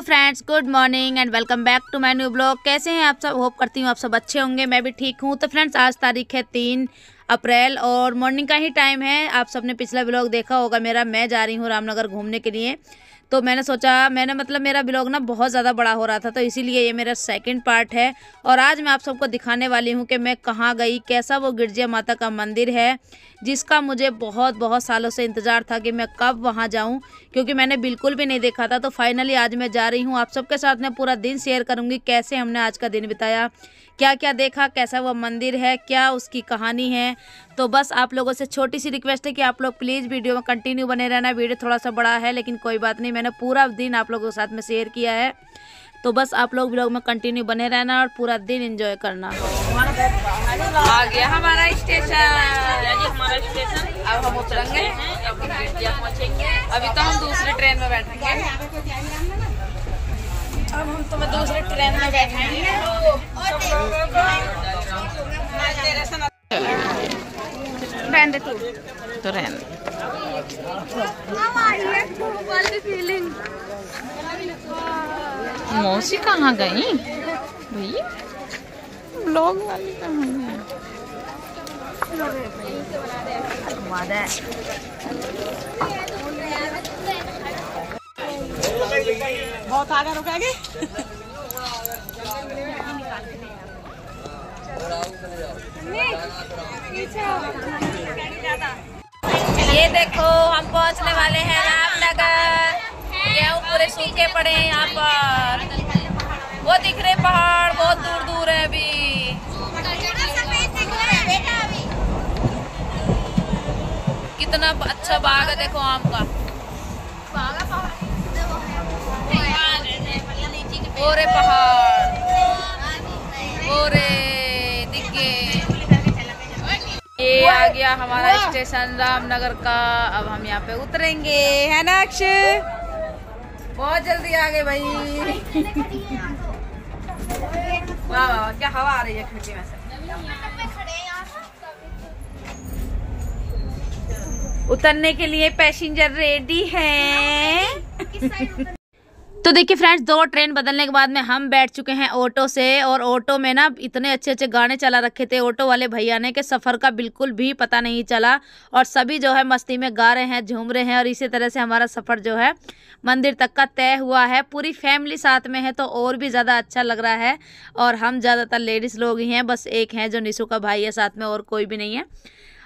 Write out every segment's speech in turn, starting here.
Friends good morning and welcome back to my new blog कैसे हैं आप सब? होप करती हूँ आप सब अच्छे होंगे, मैं भी ठीक हूँ। तो फ्रेंड्स आज तारीख है तीन अप्रैल और मॉर्निंग का ही टाइम है। आप सबने पिछला ब्लॉग देखा होगा मेरा, मैं जा रही हूँ रामनगर घूमने के लिए। तो मैंने सोचा, मैंने मतलब मेरा ब्लॉग ना बहुत ज़्यादा बड़ा हो रहा था तो इसीलिए ये मेरा सेकंड पार्ट है। और आज मैं आप सबको दिखाने वाली हूँ कि मैं कहाँ गई, कैसा वो गिरजा माता का मंदिर है, जिसका मुझे बहुत बहुत सालों से इंतज़ार था कि मैं कब वहाँ जाऊँ, क्योंकि मैंने बिल्कुल भी नहीं देखा था। तो फाइनली आज मैं जा रही हूँ, आप सबके साथ मैं पूरा दिन शेयर करूँगी, कैसे हमने आज का दिन बिताया। क्या क्या देखा, कैसा वो मंदिर है, क्या उसकी कहानी है? तो बस आप लोगों से छोटी सी रिक्वेस्ट है कि आप लोग प्लीज़ वीडियो में कंटिन्यू बने रहना। वीडियो थोड़ा सा बड़ा है, लेकिन कोई बात नहीं, मैंने पूरा दिन आप लोगों के साथ में शेयर किया है। तो बस आप लोग ब्लॉग में कंटिन्यू बने रहना और पूरा दिन एंजॉय करना। आ गया हमारा स्टेशन हमारा स्टेशन अब हम उतरेंगे अभी तो हम दूसरी ट्रेन में बैठेंगे। अब हम तो मैं दूसरी ट्रेन में बैठेंगे रहने तू तो रहने। मौसी कहाँ गई? भाई ब्लॉग वाली कहाँ गई? बहुत आगे रुकेगी ये देखो, हम पहुँचने वाले हैं रामनगर। गेहूँ पूरे सूखे पड़े हैं यहाँ पर। वो दिख रहे पहाड़, बहुत दूर दूर है अभी। कितना अच्छा बाग है, देखो आम का। ओरे पहाड़। ओरे दिख ये आ गया हमारा स्टेशन रामनगर का। अब हम यहाँ पे उतरेंगे। है ना अक्षय? बहुत जल्दी आ गए भाई। वाह वाह वाह, क्या हवा आ रही है खिड़की में से। उतरने के लिए पैसेंजर रेडी हैं। तो देखिए फ्रेंड्स दो ट्रेन बदलने के बाद में हम बैठ चुके हैं ऑटो से और ऑटो में ना इतने अच्छे अच्छे गाने चला रखे थे ऑटो वाले भैया ने कि सफ़र का बिल्कुल भी पता नहीं चला और सभी जो है मस्ती में गा रहे हैं, झूम रहे हैं और इसी तरह से हमारा सफ़र जो है मंदिर तक का तय हुआ है। पूरी फैमिली साथ में है तो और भी ज़्यादा अच्छा लग रहा है और हम ज़्यादातर लेडीज़ लोग ही हैं, बस एक हैं जो निशु का भाई है साथ में और कोई भी नहीं है।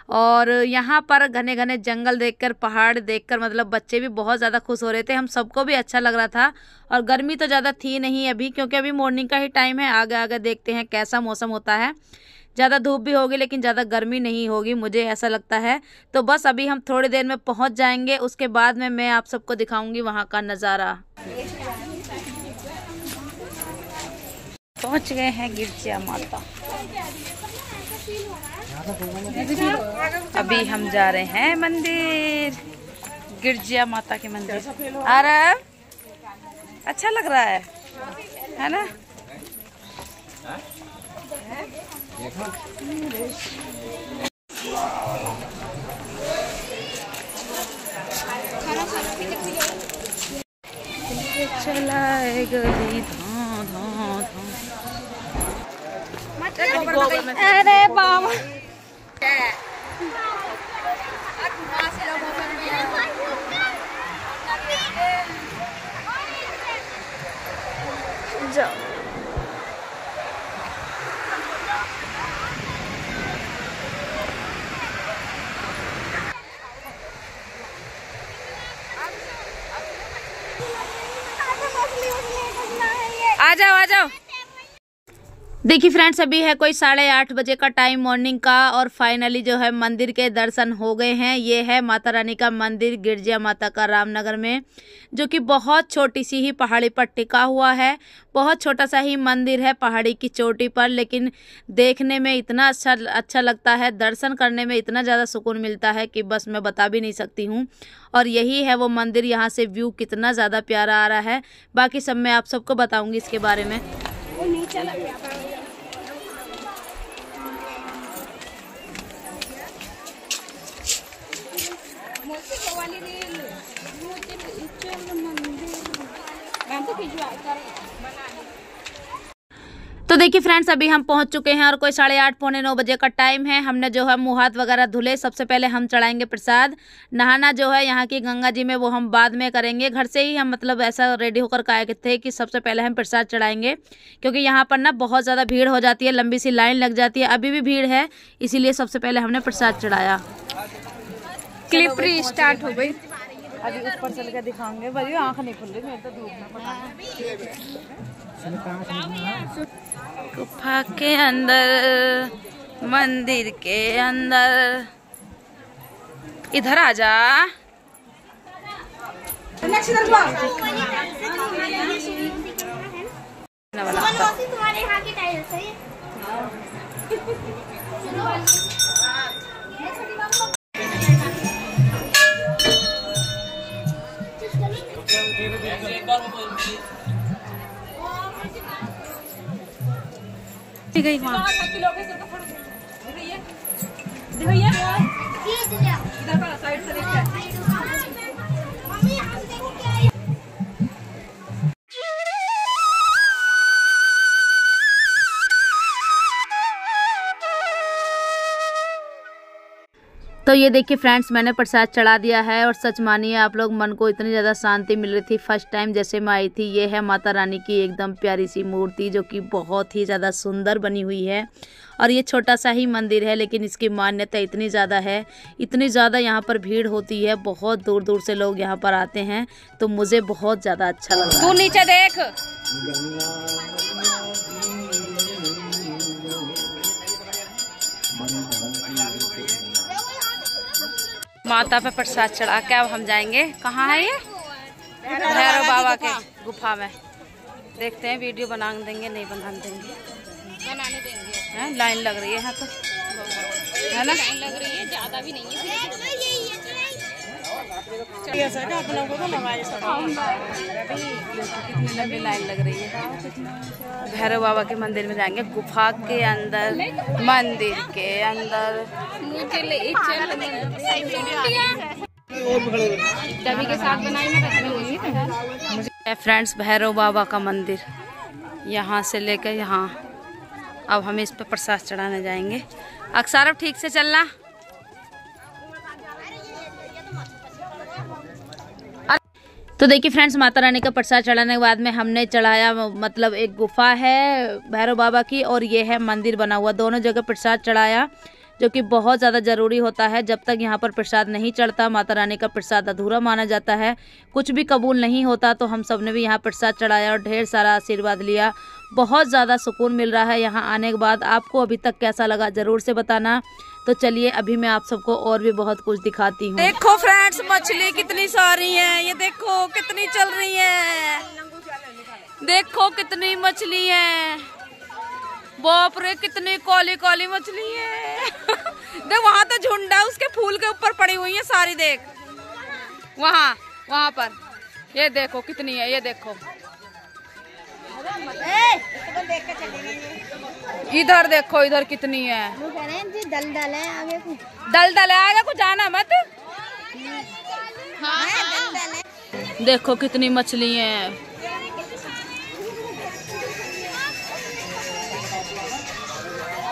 और यहाँ पर घने घने जंगल देखकर, पहाड़ देखकर मतलब बच्चे भी बहुत ज़्यादा खुश हो रहे थे। हम सबको भी अच्छा लग रहा था और गर्मी तो ज़्यादा थी नहीं अभी, क्योंकि अभी मॉर्निंग का ही टाइम है। आगे आगे देखते हैं कैसा मौसम होता है। ज़्यादा धूप भी होगी, लेकिन ज़्यादा गर्मी नहीं होगी, मुझे ऐसा लगता है। तो बस अभी हम थोड़ी देर में पहुँच जाएँगे, उसके बाद में मैं आप सबको दिखाऊँगी वहाँ का नज़ारा। पहुँच गए हैं गिरजिया माता। अभी हम जा रहे हैं मंदिर। गिरजिया माता के मंदिर। आ रहा है? अच्छा लग रहा है। है ना? अरे बाबा। जाओ। आ जाओ देखिए फ्रेंड्स अभी है कोई साढ़े आठ बजे का टाइम मॉर्निंग का और फाइनली जो है मंदिर के दर्शन हो गए हैं। ये है माता रानी का मंदिर गिरजिया माता का रामनगर में, जो कि बहुत छोटी सी ही पहाड़ी पर टिका हुआ है। बहुत छोटा सा ही मंदिर है पहाड़ी की चोटी पर, लेकिन देखने में इतना अच्छा अच्छा लगता है, दर्शन करने में इतना ज़्यादा सुकून मिलता है कि बस मैं बता भी नहीं सकती हूँ। और यही है वो मंदिर, यहाँ से व्यू कितना ज़्यादा प्यारा आ रहा है। बाकी सब मैं आप सबको बताऊँगी इसके बारे में। तो देखिए फ्रेंड्स अभी हम पहुँच चुके हैं और कोई साढ़े आठ पौने नौ बजे का टाइम है। हमने जो है मुँह हाथ वगैरह धुले। सबसे पहले हम चढ़ाएँगे प्रसाद। नहाना जो है यहाँ की गंगा जी में वो हम बाद में करेंगे। घर से ही हम मतलब ऐसा रेडी होकर आए थे कि सबसे पहले हम प्रसाद चढ़ाएँगे। क्योंकि यहाँ पर ना बहुत ज़्यादा भीड़ हो जाती है लंबी सी लाइन लग जाती है। अभी भी भीड़ है इसीलिए सबसे पहले हमने प्रसाद चढ़ाया। क्लिप स्टार्ट हो गई। अभी ऊपर चल के दिखाऊँगे। भाई आँख नहीं खुल रही मेरे तो धूप में पता गुफा के अंदर मंदिर के अंदर। इधर आ जा। तुम्हारे यहाँ की टाइल्स है गई वहाँ। मम्मी तो ये देखिए फ्रेंड्स मैंने प्रसाद चढ़ा दिया है और सच मानिए आप लोग मन को इतनी ज़्यादा शांति मिल रही थी। फ़र्स्ट टाइम जैसे मैं आई थी ये है माता रानी की एकदम प्यारी सी मूर्ति जो कि बहुत ही ज़्यादा सुंदर बनी हुई है। और ये छोटा सा ही मंदिर है लेकिन इसकी मान्यता इतनी ज़्यादा है इतनी ज़्यादा यहाँ पर भीड़ होती है बहुत दूर दूर से लोग यहाँ पर आते हैं तो मुझे बहुत ज़्यादा अच्छा लगा। तू नीचे देख। माता पे प्रसाद चढ़ा के अब हम जाएँगे। कहाँ है ये? भैरव बाबा के गुफा। में। देखते हैं वीडियो बना देंगे नहीं बना देंगे। बनाने देंगे। लाइन लग रही है यहाँ तो। है ना? लाइन लग रही है ज़्यादा भी नहीं है। भैरव बाबा के मंदिर में जाएँगे गुफा के अंदर मंदिर के अंदर। कभी के साथ बनाई मैं फ्रेंड्स भैरव बाबा का मंदिर। यहाँ से लेकर यहाँ। अब हम इस पर प्रसाद चढ़ाने जाएँगे। अक्सर अब ठीक से चलना। तो देखिए फ्रेंड्स, माता रानी का प्रसाद चढ़ाने के बाद में हमने चढ़ाया मतलब एक गुफा है भैरव बाबा की और ये है मंदिर बना हुआ। दोनों जगह प्रसाद चढ़ाया, जो कि बहुत ज़्यादा ज़रूरी होता है। जब तक यहाँ पर प्रसाद नहीं चढ़ता, माता रानी का प्रसाद अधूरा माना जाता है। कुछ भी कबूल नहीं होता तो हम सबने भी यहाँ प्रसाद चढ़ाया और ढेर सारा आशीर्वाद लिया। बहुत ज़्यादा सुकून मिल रहा है यहाँ आने के बाद। आपको अभी तक कैसा लगा ज़रूर से बताना। तो चलिए, अभी मैं आप सबको और भी बहुत कुछ दिखाती हूँ। देखो फ्रेंड्स, मछली कितनी सारी है। ये देखो, कितनी चल रही है। देखो कितनी मछली है। बाप रे, कितनी काली काली मछली है। देख, वहाँ तो झुंड उसके फूल के ऊपर पड़ी हुई है सारी, देख। वहाँ वहाँ पर। ये देखो, कितनी है, ये देखो। इधर देखो इधर कितनी है। दल दल है आगे को दल दल है आगे को जाना मत। हाँ दल देखो कितनी मछली है।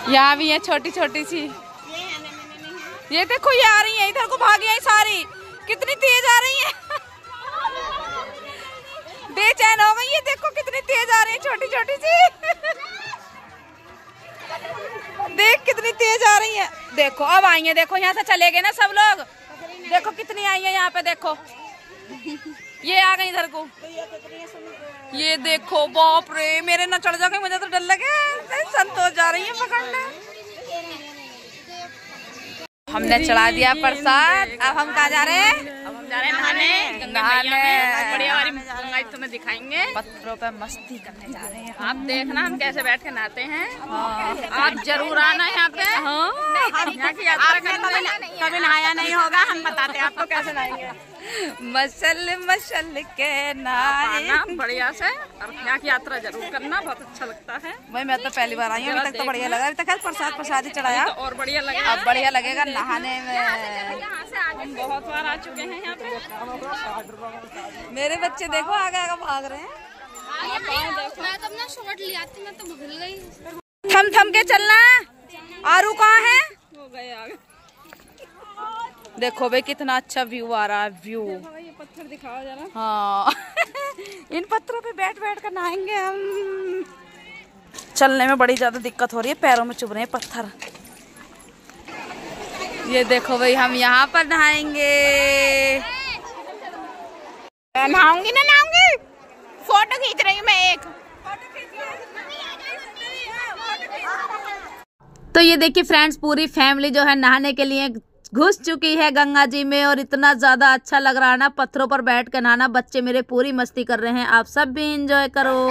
यहाँ भी है छोटी छोटी सी। ये देखो ये आ रही है इधर को भागी है सारी। कितनी तेज आ रही है। बेचैन हो गई है देखो कितनी तेज आ रही है, छोटी छोटी सी। देख कितनी तेज आ रही है। देखो, अब आई है, देखो, यहाँ से चले गए ना सब लोग। देखो कितनी आई है यहाँ पे, देखो। ये आ गई इधर को। ये देखो, बाप रे, मेरे ना चढ़ जाओगे, मुझे तो डर लगे। संतोष जा रही है पकड़ने। हमने चढ़ा दिया प्रसाद, अब हम कहा जा रहे हैं? जा रहे हैं नहाने। नहाने। बढ़िया वाली गंगा तुम्हें दिखाएँगे। पत्थरों पे मस्ती करने जा रहे हैं। आप देखना हम कैसे बैठ के नहाते हैं। आप ज़रूर आना यहाँ पे। यहाँ की यात्रा करने कभी नहाया नहीं होगा हम बताते हैं आपको कैसे नहाएँगे। मसल मसल के नाए बढ़िया से और यहाँ की यात्रा ज़रूर करना बहुत अच्छा लगता है। भाई मैं तो पहली बार आई हूँ अभी तक तो बढ़िया लगा। अभी तक प्रसाद प्रसाद ही चढ़ाया। तो और बढ़िया लगेगा अब बढ़िया लगेगा नहाने में। आगे। हम बहुत बार आ चुके हैं यहाँ पे। मेरे बच्चे देखो आगे आगे भाग रहे हैं। मैं तो अपना शॉर्ट ले आती मैं तो भूल गई। थम थम के चलना आरू कहाँ है? देखो भाई कितना अच्छा व्यू आ रहा है व्यू ये पत्थर दिखाओ जरा। हाँ। इन पत्थरों पे बैठ बैठ कर नहाएँगे हम। चलने में बड़ी ज़्यादा दिक्कत हो रही है पैरों में चुभ रहे हैं पत्थर। ये देखो भाई हम यहाँ पर नहाएँगे। नहाऊँगी ना नहाऊँगी। फ़ोटो खींच रही हूँ मैं एक। तो ये देखिए फ्रेंड्स पूरी फैमिली जो है नहाने के लिए घुस चुकी है गंगा जी में और इतना ज़्यादा अच्छा लग रहा है ना, पत्थरों पर बैठ कर नहाना, बच्चे मेरे पूरी मस्ती कर रहे हैं, आप सब भी इंजॉय करो।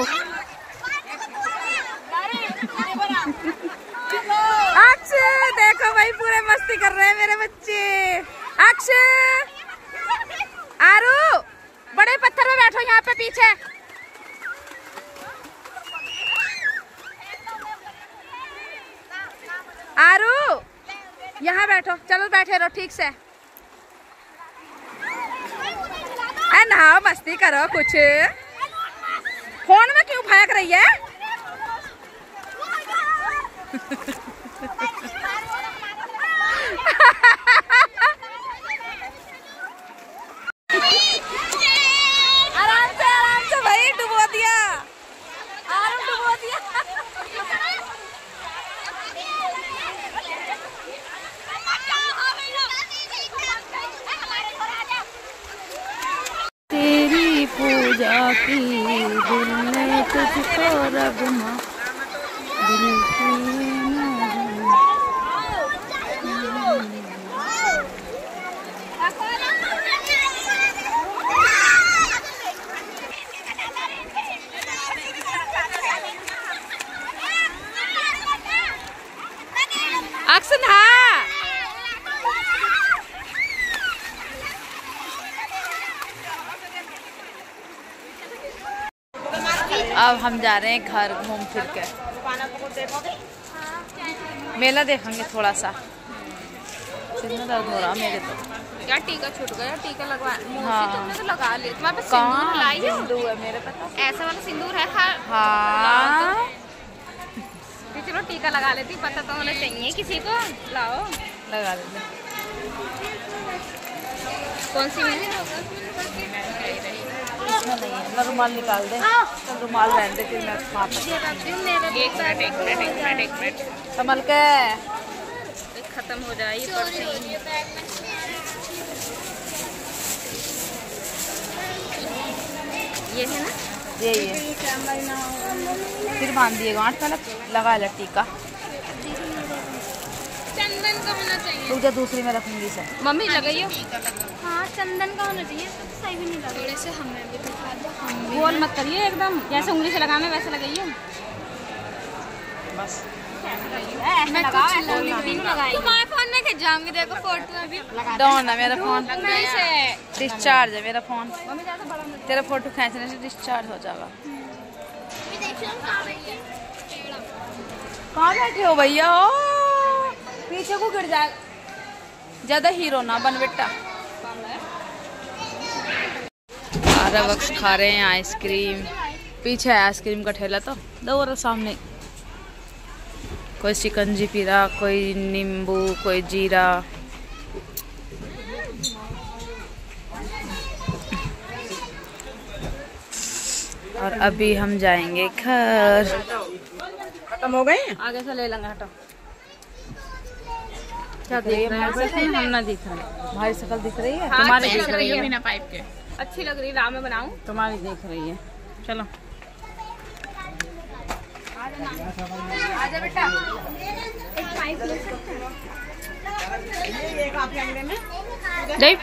अक्षय, देखो भाई, पूरे मस्ती कर रहे हैं मेरे बच्चे। अक्षय, आरू, बड़े पत्थर में बैठो यहाँ पे पीछे। आरू यहाँ बैठो, चलो बैठे रहो, ठीक से। नहाओ मस्ती करो कुछ। फ़ोन में क्यों भाग रही है आराम से आराम से भाई डुबो दिया आराम डुबो दिया तेरी की दिल में तुझको रब दिल की अक्सन हाँ अब हम जा रहे हैं घर घूम फिर के। मेला देखेंगे थोड़ा सा। सिर दर्द हो रहा मेरे तो। टीका छूट गया टीका लगवा हाँ। तुमने तो लगा लिया। तुम्हारे पास सिंदूर लाई है? हिंदू है मेरे पास? ऐसा वाला सिंदूर है खा हाँ। तो। चलो टीका लगा लेती पता तो होना चाहिए किसी को। लाओ। लगा कौन सी मिली इसमें नहीं है ना रुमाल निकाल दे चल रुमाल रहने दे फिर मैं वहाँ पर एक मिनट एक मिनट एक मिनट एक मिनट संभल के खत्म हो जाए ये है ना? ये ये। फिर बाँध दिए गांठ पहले लगा ले टीका चंदन का चाहिए तुझे दूसरी में रखूँगी इसे मम्मी लगाइयो हाँ चंदन का होना चाहिए। सही भी नहीं लगा। थोड़े से हमें भी दिखा दो। गोल मत करिए एकदम। जैसे उंगली से लगाना है वैसे लगाइए। बस। मैं कुछ तुम्हारे फ़ोन में खिंच जाऊँगी देखो फ़ोटो अभी। डाउन है मेरा फ़ोन। डिस्चार्ज है। मेरा फ़ोन। तेरा फ़ोटो खींचने से डिस्चार्ज हो जाएगा। कहाँ बैठे हो। भैया? पीछे को गिर जाए ज़्यादा हीरो ना बन बेटा सारा वक्त खा रहे हैं आइसक्रीम। पीछे है आइसक्रीम का ठेला तो। दो और सामने। कोई शिकंजी पी रहा कोई नींबू कोई जीरा। और अभी हम जाएँगे घर। खत्म हो गए? आगे से ले लेंगे हटो। क्या देख रहे हैं? हम ना दिख रहे हमारी शक्ल दिख रही है? तुम्हारी दिख रही है बिना पाइप के। अच्छी लग रही है राम में बनाऊँ? तुम्हारी दिख रही है। चलो। देख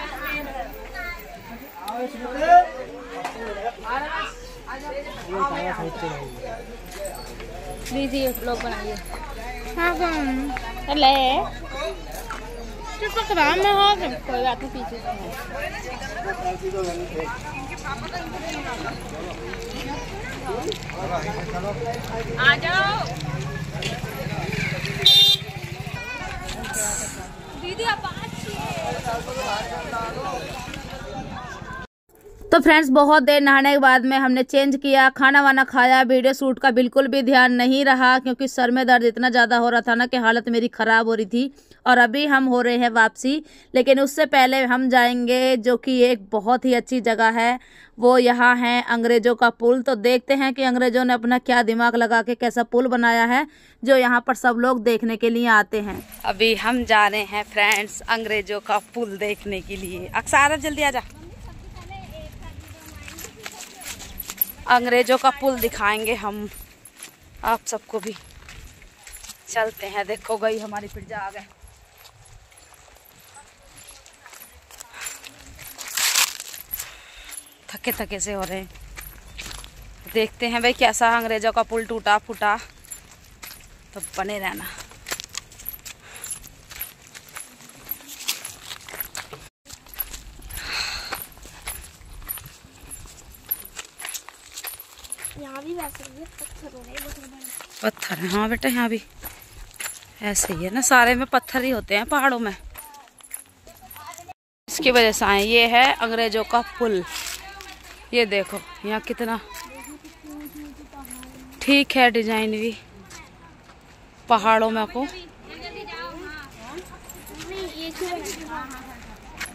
लीजिए ब्लॉग बनाइए। ले राम में हो कोई बात नहीं पीछे आ जाओ दीदी आप तो तो फ्रेंड्स बहुत देर नहाने के बाद में हमने चेंज किया खाना वाना खाया वीडियो शूट का बिल्कुल भी ध्यान नहीं रहा क्योंकि सर में दर्द इतना ज़्यादा हो रहा था ना कि हालत मेरी ख़राब हो रही थी। और अभी हम हो रहे हैं वापसी, लेकिन उससे पहले हम जाएँगे जो कि एक बहुत ही अच्छी जगह है। वो यहाँ है अंग्रेज़ों का पुल। तो देखते हैं कि अंग्रेज़ों ने अपना क्या दिमाग लगा के कैसा पुल बनाया है, जो यहाँ पर सब लोग देखने के लिए आते हैं। अभी हम जा रहे हैं फ्रेंड्स अंग्रेज़ों का पुल देखने के लिए। अक्सार, जल्दी आ जा। अंग्रेज़ों का पुल दिखाएँगे हम। आप सबको भी। चलते हैं। देखो, गई हमारी पिज्जा आ गए। थके थके से हो रहे हैं। देखते हैं भाई कैसा अंग्रेज़ों का पुल टूटा फूटा तो बने रहना। यहाँ भी वैसे पत्थर हो रहे पत्थर है। हाँ बेटा यहाँ भी। ऐसे ही है ना सारे में पत्थर ही होते हैं पहाड़ों में। इसकी वजह से आए ये है अंग्रेज़ों का पुल। ये देखो, यहाँ कितना ठीक है डिज़ाइन भी। पहाड़ों में को।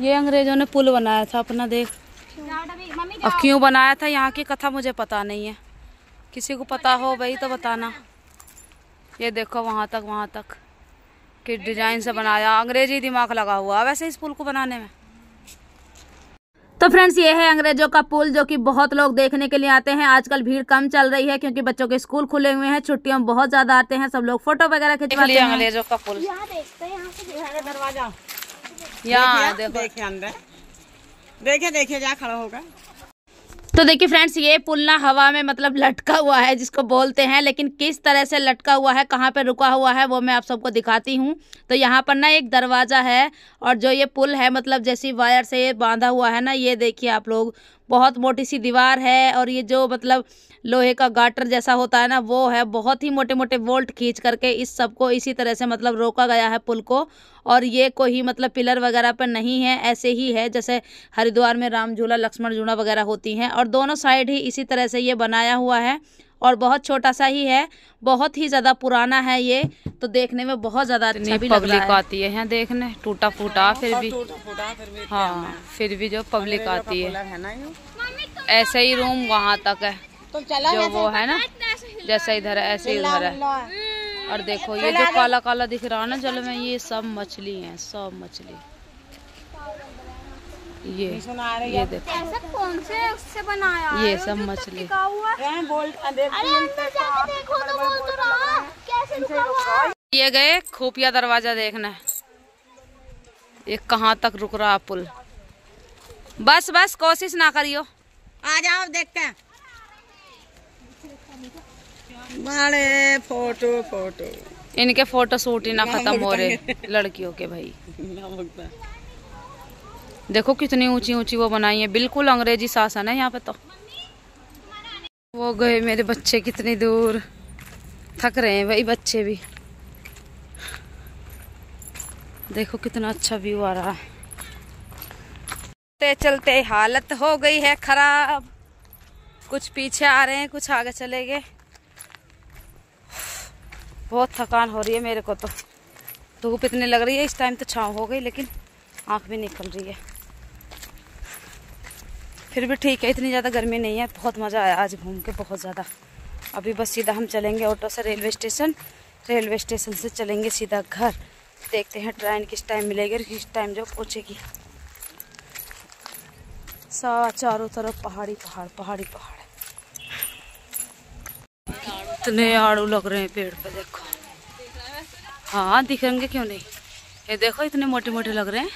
ये अंग्रेज़ों ने पुल बनाया था, अपना देख। अब क्यों बनाया था, यहाँ की कथा मुझे पता नहीं है। किसी को पता हो भाई तो बताना। ये देखो, वहाँ तक वहाँ तक किस डिज़ाइन से बनाया। अंग्रेज़ी दिमाग लगा हुआ वैसे इस पुल को बनाने में। तो फ्रेंड्स ये है अंग्रेज़ों का पुल जो कि बहुत लोग देखने के लिए आते हैं। आजकल भीड़ कम चल रही है क्योंकि बच्चों के स्कूल खुले हुए हैं छुट्टियों में बहुत ज़्यादा आते हैं सब लोग फ़ोटो वगैरह खिंचवाते हैं। अंग्रेज़ों का पुल। यहाँ देखते हैं दरवाज़ा। यहाँ देखे। अंदर। देखे देखे जा खड़ा होगा। तो देखिए फ्रेंड्स ये पुल ना हवा में मतलब लटका हुआ है, जिसको बोलते हैं, लेकिन किस तरह से लटका हुआ है, कहाँ पे रुका हुआ है, वो मैं आप सबको दिखाती हूँ। तो यहाँ पर ना एक दरवाज़ा है, और जो ये पुल है मतलब जैसी वायर से ये बांधा हुआ है ना, ये देखिए आप लोग बहुत मोटी सी दीवार है और ये जो मतलब लोहे का गाटर जैसा होता है ना, वो है बहुत ही मोटे मोटे वोल्ट खींच करके इस सबको इसी तरह से मतलब रोका गया है पुल को। और ये कोई मतलब पिलर वगैरह पर नहीं है, ऐसे ही है, जैसे हरिद्वार में राम झूला लक्ष्मण झूला वगैरह होती हैं। और दोनों साइड ही इसी तरह से ये बनाया हुआ है। और बहुत छोटा सा ही है बहुत ही ज़्यादा पुराना है ये तो देखने में बहुत ज़्यादा अच्छा भी लग पब्लिक रहा है। आती है यहाँ देखने टूटा फूटा फिर भी। टूटा फूटा फिर भी हाँ फिर भी जो पब्लिक आती है। है ऐसे ही रूम वहाँ तक है। तो चला जो वो है ना जैसे इधर है ऐसे ही उधर है। और देखो ये जो काला काला दिख रहा है ना जल में ये सब मछली है सब मछली। ये सुना रहे ये देखो। ऐसा कौन से उससे बनाया ये सब मछली। हैं। बोल्ट देख अरे अंदर जाके देखो तो बोल तो रहा कैसे रुका हुआ है? ये गए खुफिया दरवाज़ा देखने। ये कहाँ तक रुक रहा पुल? बस बस कोशिश ना करियो। आ जाओ देखते हैं। बड़े फ़ोटो फ़ोटो। इनके फ़ोटो शूट ही ना खत्म हो रहे लड़कियों के भाई। देखो कितनी ऊँची ऊँची वो बनाई है। बिल्कुल अंग्रेज़ी शासन है यहाँ पे तो। वो गए मेरे बच्चे कितनी दूर। थक रहे हैं भाई बच्चे भी। देखो कितना अच्छा व्यू आ रहा है। चलते चलते हालत हो गई है खराब। कुछ पीछे आ रहे हैं, कुछ आगे चले गए। बहुत थकान हो रही है मेरे को तो। धूप इतनी लग रही है, इस टाइम तो छाँव हो गई, लेकिन आँख भी निकल रही है। फिर भी ठीक है, इतनी ज़्यादा गर्मी नहीं है, बहुत मज़ा आया आज घूम के, बहुत ज़्यादा। अभी बस सीधा हम चलेंगे ऑटो से रेलवे स्टेशन। रेलवे स्टेशन से चलेंगे सीधा घर। देखते हैं ट्रेन किस टाइम मिलेगी और किस टाइम जो पहुँचेगी। सा, चारों तरफ़ पहाड़ी, पहाड़ पहाड़ी, पहाड़। इतने आड़ू लग रहे हैं पेड़ पे, देखो। हाँ दिखेंगे क्यों नहीं? ये देखो, इतने मोटे मोटे लग रहे हैं।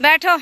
बैठो।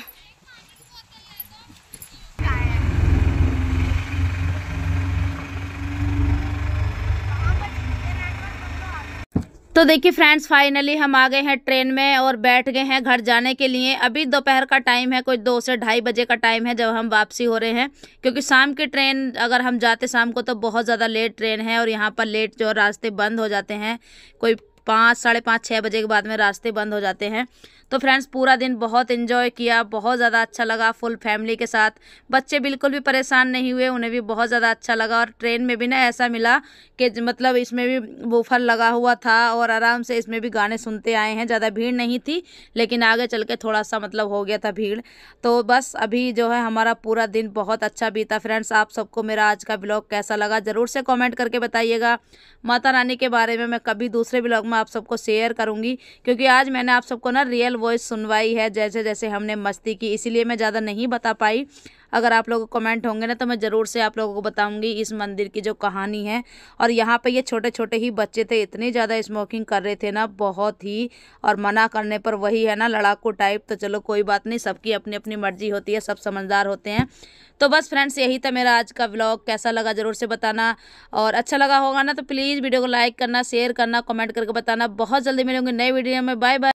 तो देखिए फ्रेंड्स फाइनली हम आ गए हैं ट्रेन में और बैठ गए हैं घर जाने के लिए। अभी दोपहर का टाइम है, कोई दो से ढाई बजे का टाइम है जब हम वापसी हो रहे हैं। क्योंकि शाम की ट्रेन अगर हम जाते शाम को तो बहुत ज़्यादा लेट ट्रेन है और यहाँ पर लेट जो रास्ते बंद हो जाते हैं, कोई पाँच, साढ़े पाँच छः बजे के बाद में रास्ते बंद हो जाते हैं। तो फ्रेंड्स पूरा दिन बहुत इन्जॉय किया, बहुत ज़्यादा अच्छा लगा फुल फैमिली के साथ। बच्चे बिल्कुल भी परेशान नहीं हुए, उन्हें भी बहुत ज़्यादा अच्छा लगा और ट्रेन में भी ना ऐसा मिला कि मतलब इसमें भी बूफर लगा हुआ था और आराम से इसमें भी गाने सुनते आए हैं, ज़्यादा भीड़ नहीं थी, लेकिन आगे चल के थोड़ा सा मतलब हो गया था भीड़। तो बस अभी जो है हमारा पूरा दिन बहुत अच्छा बीता। फ्रेंड्स आप सबको मेरा आज का ब्लॉग कैसा लगा ज़रूर से कमेंट करके बताइएगा। माता रानी के बारे में मैं कभी दूसरे ब्लॉग में आप सबको शेयर करूँगी, क्योंकि आज मैंने आप सबको ना रियल वॉइस सुनवाई है जैसे जैसे हमने मस्ती की, इसीलिए मैं ज़्यादा नहीं बता पाई। अगर आप लोगों को कमेंट होंगे ना तो मैं ज़रूर से आप लोगों को बताऊँगी इस मंदिर की जो कहानी है। और यहाँ पे ये छोटे छोटे ही बच्चे थे, इतने ज़्यादा स्मोकिंग कर रहे थे ना, बहुत ही, और मना करने पर वही है ना, लड़ाकू टाइप तो चलो, कोई बात नहीं, सबकी अपनी अपनी मर्ज़ी होती है, सब समझदार होते हैं। तो बस फ्रेंड्स यही था मेरा आज का व्लॉग कैसा लगा ज़रूर से बताना। और अच्छा लगा होगा ना तो प्लीज़ वीडियो को लाइक करना शेयर करना कमेंट करके बताना। बहुत जल्दी मिलेंगे नए वीडियो में। Bye bye